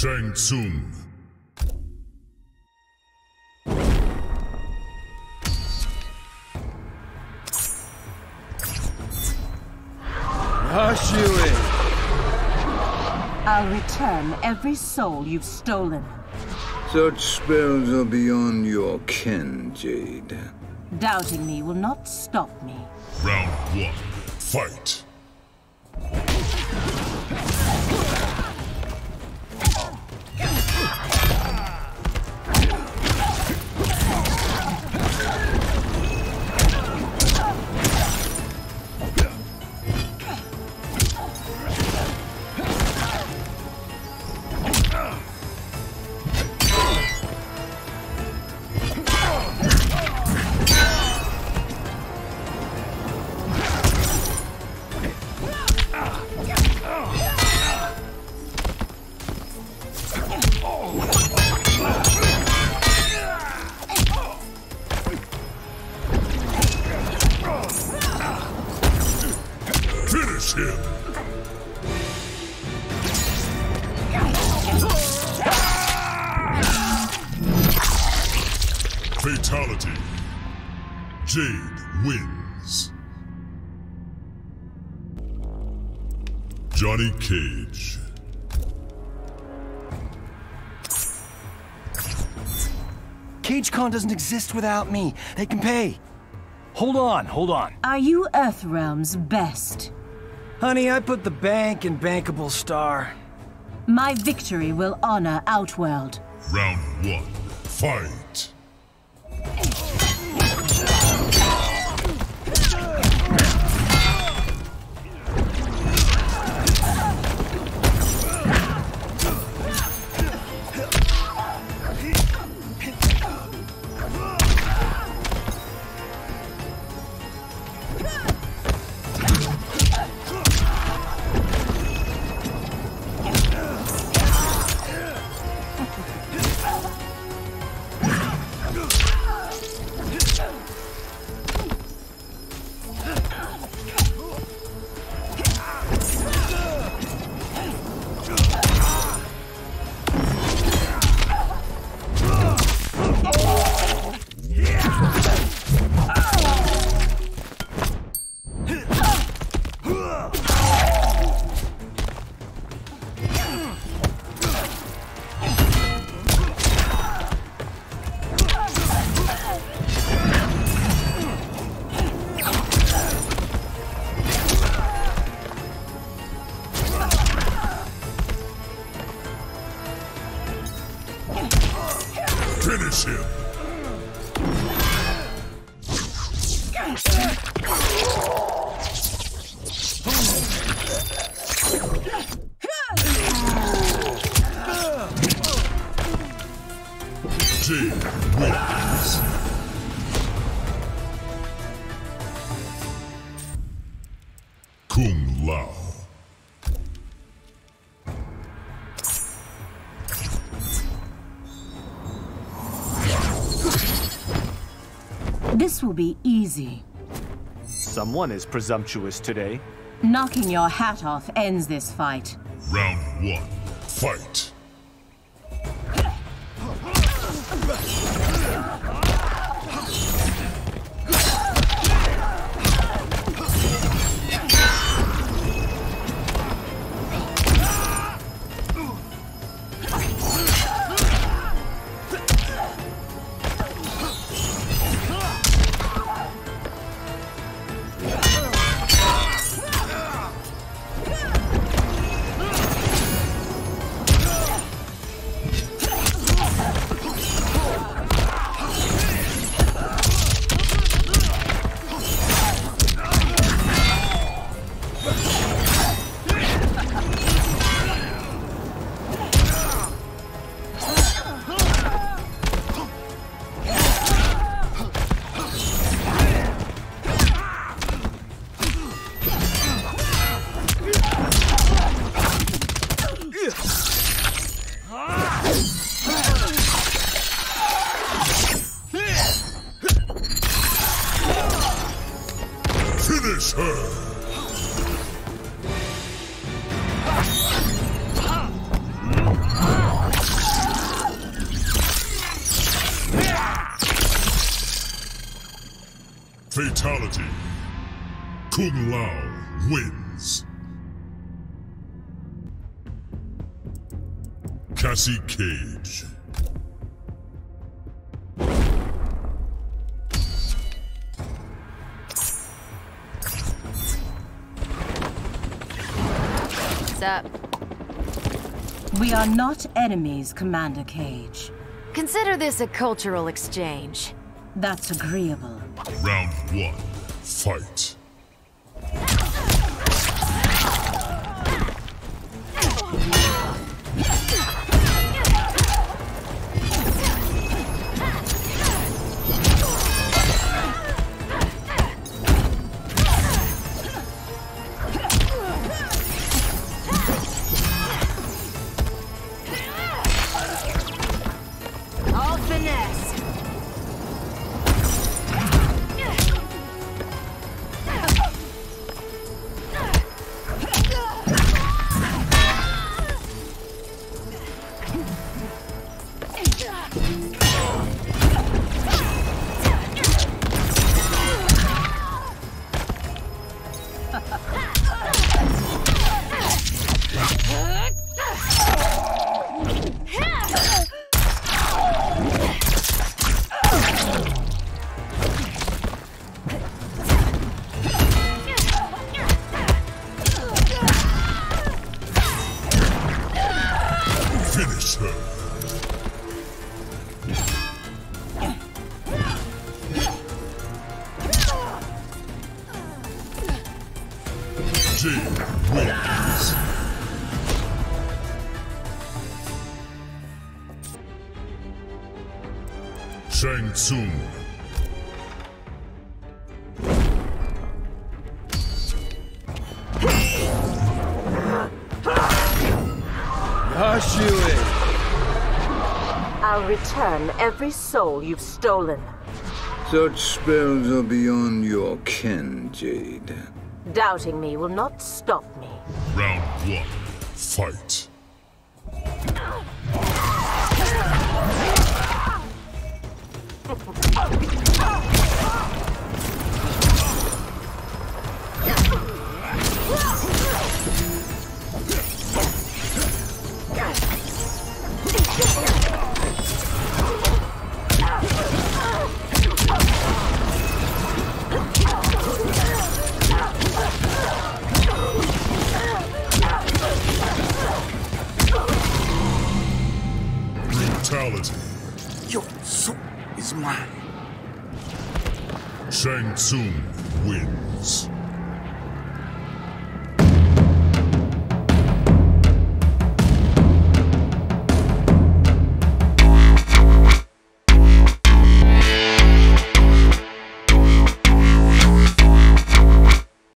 Shang Tsung. Hush you in. I'll return every soul you've stolen. Such spells are beyond your ken, Jade. Doubting me will not stop me. Round one. Fight. Finish him. Fatality. Jade wins. Johnny Cage. CageCon doesn't exist without me. They can pay. Hold on, hold on. Are you Earthrealm's best? Honey, I put the bank in Bankable Star. My victory will honor Outworld. Round one. Fight. Finish him. Jade wins. This will be easy. Someone is presumptuous today. Knocking your hat off ends this fight. Round one. Fight. Fatality. Kung Lao wins. Cassie Cage. What's up? We are not enemies, Commander Cage. Consider this a cultural exchange. That's agreeable. Round one. Fight. Jade wins. Shang Tsung. Hush you in. I'll return every soul you've stolen. Such spells are beyond your ken, Jade. Doubting me will not stop me. Round one. Fight. Tsung wins.